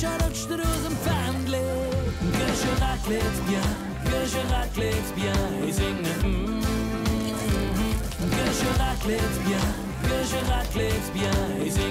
challenge de Rosenfandle Que je raclette bien, que je raclette bien Et zing mm, Que je raclette bien, que je raclette bien Et zing